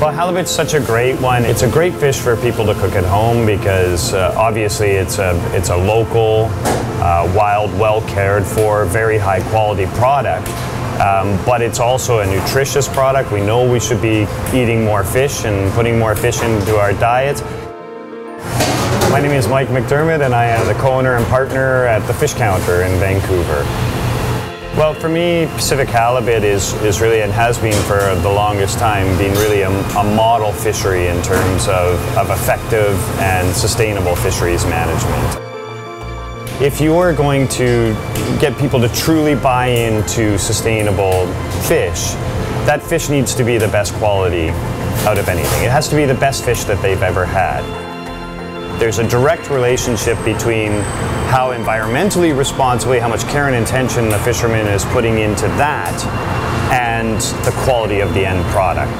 Well, halibut's such a great one. It's a great fish for people to cook at home because uh, obviously it's a it's a local, uh, wild, well cared for, very high quality product. Um, but it's also a nutritious product. We know we should be eating more fish and putting more fish into our diets. My name is Mike McDermott, and I am the co-owner and partner at the Fish Counter in Vancouver. Well, for me, Pacific halibut is, is really, and has been for the longest time, been really a, a model fishery in terms of, of effective and sustainable fisheries management. If you are going to get people to truly buy into sustainable fish, that fish needs to be the best quality out of anything. It has to be the best fish that they've ever had. There's a direct relationship between how environmentally responsibly, how much care and intention the fisherman is putting into that, and the quality of the end product.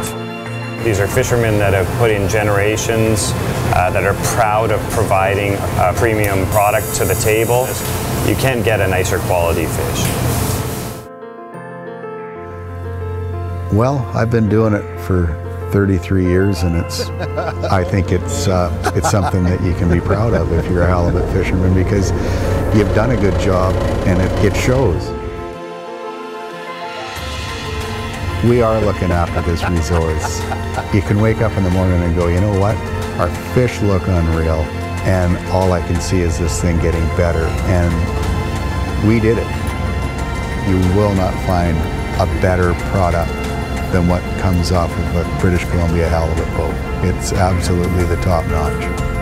These are fishermen that have put in generations, uh, that are proud of providing a premium product to the table. You can't get a nicer quality fish. Well, I've been doing it for 33 years, and it's I think it's uh, it's something that you can be proud of if you're a halibut fisherman because you've done a good job and it, it shows. We are looking after this resource. You can wake up in the morning and go, you know what? Our fish look unreal, and all I can see is this thing getting better, and we did it. You will not find a better product than what comes off of a British Columbia halibut boat. It's absolutely the top notch.